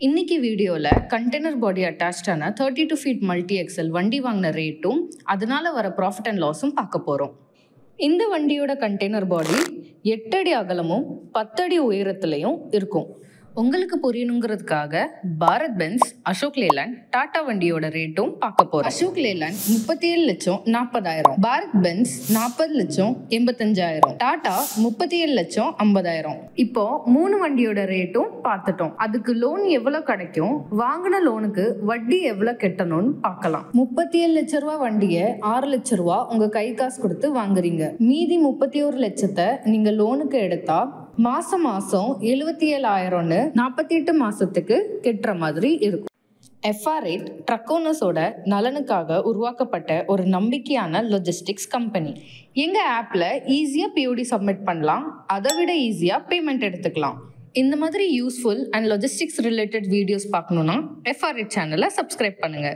இன்னைக்கு வீடியோவில் container body அட்டாச்சான thirty two feet multi axle வண்டி வாங்கின ரேட்டும் அதனால வர ப்ராஃபிட் அண்ட் லாஸும் பார்க்க போகிறோம் இந்த வண்டியோட கண்டெய்னர் பாடி எட்டடி அகலமும் பத்தடி உயரத்துலையும் இருக்கும். உங்களுக்கு புரியணுங்கிறதுக்காக பாரத் பென்ஸ் அசோக் லேலாண்ட் டாடா வண்டியோட ரேட்டும் பார்க்க போறோம். அசோக் லேலாண்ட் முப்பத்தி ஏழு லட்சம் நாற்பதாயிரம் பாரத் பென்ஸ் நாற்பது லட்சம் எண்பத்தஞ்சாயிரம். டாடா முப்பத்தி ஏழு லட்சம் ஐம்பதாயிரம். இப்போ மூணு வண்டியோட ரேட்டும் பார்த்துட்டோம். அதுக்கு லோன் எவ்வளவு கிடைக்கும்? வாங்கின லோனுக்கு வட்டி எவ்வளவு கட்டணும்னு பார்க்கலாம். முப்பத்தி ஏழு லட்ச ரூபா வண்டியை ஆறு லட்ச ரூபா உங்க கை காசு கொடுத்து வாங்குறீங்க. மீதி முப்பத்தி ஒரு லட்சத்தை நீங்க லோனுக்கு எடுத்தா மாசம் மாசம் எழுபத்தி ஏழாயிரம்னு நாற்பத்தி எட்டு மாசத்துக்கு கெட்டுற மாதிரி இருக்கும். எஃப்ஆர் ட்ரக்கோனஸோட நலனுக்காக உருவாக்கப்பட்ட ஒரு நம்பிக்கையான லொஜிஸ்டிக்ஸ் கம்பெனி எங்கள் ஆப்பில் ஈஸியாக பிஓடி சப்மிட் பண்ணலாம். அதை விட ஈஸியாக பேமெண்ட் எடுத்துக்கலாம். இந்த மாதிரி useful and logistics related videos பார்க்கணுன்னா எஃப்ஆர் சேனலை சப்ஸ்கிரைப் பண்ணுங்கள்